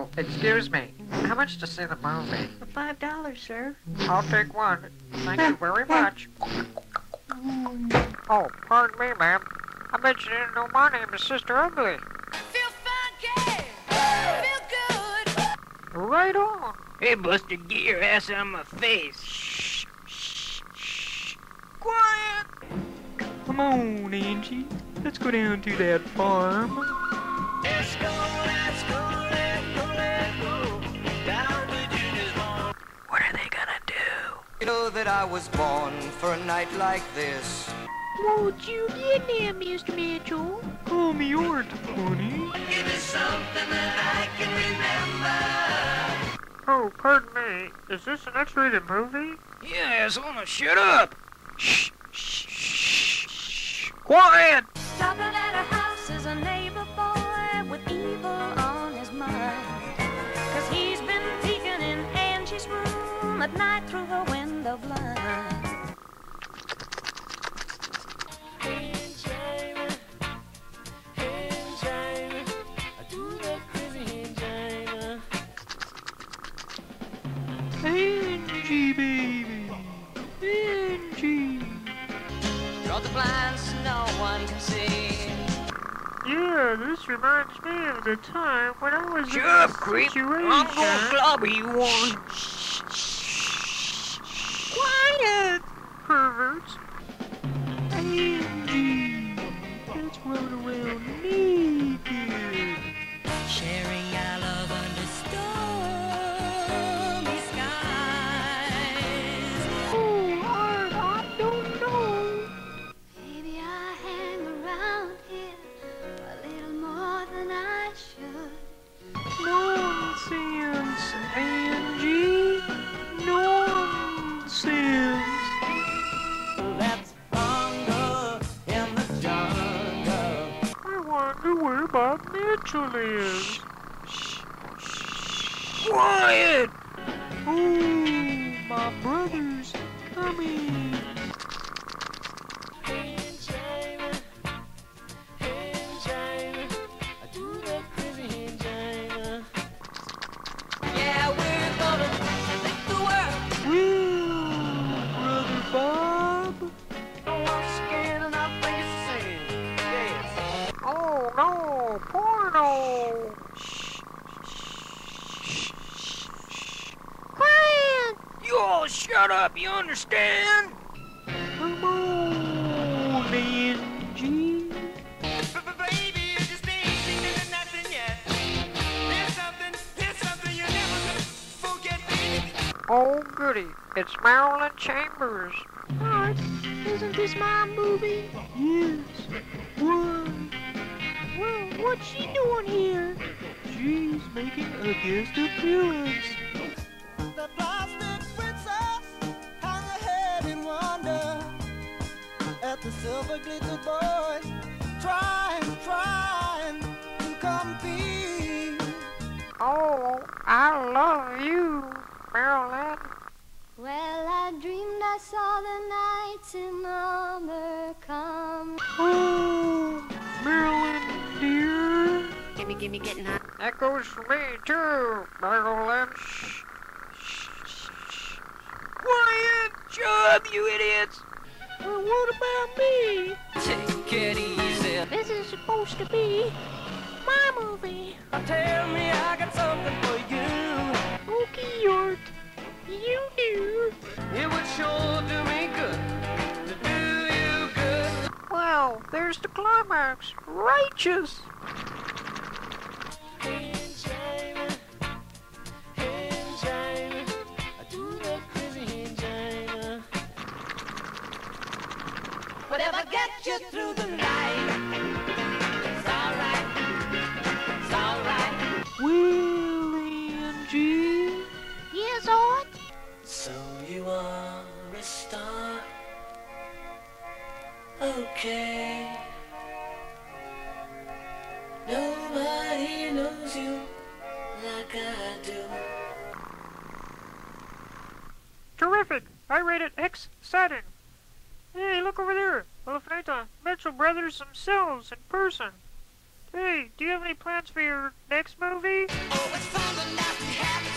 Oh, excuse me. How much to see the movie? Five dollars, sir. I'll take one. Thank you very much. Oh, pardon me, ma'am. I bet you didn't know my name is Sister Ugly. Feel funky, feel good. Right on. Hey, Buster, get your ass out of my face. Shh, shh, shh. Quiet. Come on, Angie. Let's go down to that farm. Let's go, You know that I was born for a night like this. Won't you get there, Mr. Mitchell? Call me Art, honey. Give me something that I can remember. Oh, pardon me. Is this an X-rated movie? Yeah, asshole, now shut up. Shh, shh, shh, shh. Quiet. Stopping at Yeah, this reminds me of the time when I was Shut in up, creep. situation. I'm gonna clobber you one. Quiet, perverts. Angie. Let's run around Bob Mitchell is. Quiet. Oh, my brother's coming. No, porno! Quiet! You all shut up, you understand? Come on, Angie. Baby, you just ain't seen nothing yet. There's something, there's something you're never gonna forget, baby. Oh goody, it's Marilyn Chambers. Art, isn't this my movie? Yes. What? Well, what's she doing here? She's making a guest appearance. The plastic princess hung her head in wonder at the silver glittered boy trying, trying to compete. Oh, I love you, Marilyn. Well, I dreamed I saw the knights in armor Gimme, getting hot. That goes for me too, Marilyn. Quiet. Shut up, you idiots. Well, what about me? Take it easy. This is supposed to be my movie. Tell me I got something for you. Okay, Art. You do. It would sure do me good to do you good. Well, there's the climax. Righteous. Okay. Nobody knows you like I do. Terrific. I rate it X setting. Hey, look over there. Lafeta, Mitchell brothers themselves in person. Hey, do you have any plans for your next movie? Oh,